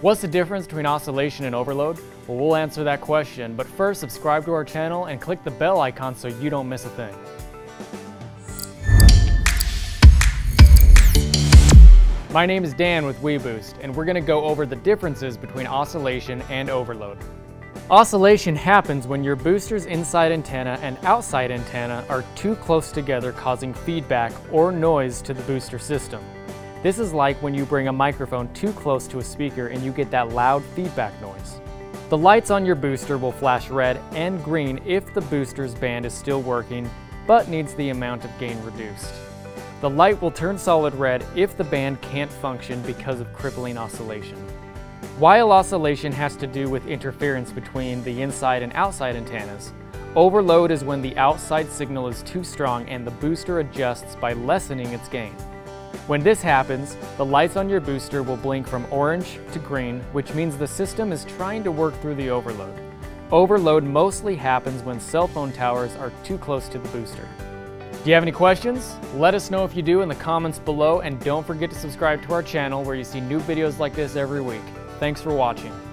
What's the difference between oscillation and overload? Well, we'll answer that question, but first subscribe to our channel and click the bell icon so you don't miss a thing. My name is Dan with WeBoost, and we're gonna go over the differences between oscillation and overload. Oscillation happens when your booster's inside antenna and outside antenna are too close together causing feedback or noise to the booster system. This is like when you bring a microphone too close to a speaker and you get that loud feedback noise. The lights on your booster will flash red and green if the booster's band is still working, but needs the amount of gain reduced. The light will turn solid red if the band can't function because of crippling oscillation. While oscillation has to do with interference between the inside and outside antennas, overload is when the outside signal is too strong and the booster adjusts by lessening its gain. When this happens, the lights on your booster will blink from orange to green, which means the system is trying to work through the overload. Overload mostly happens when cell phone towers are too close to the booster. Do you have any questions? Let us know if you do in the comments below and don't forget to subscribe to our channel where you see new videos like this every week. Thanks for watching.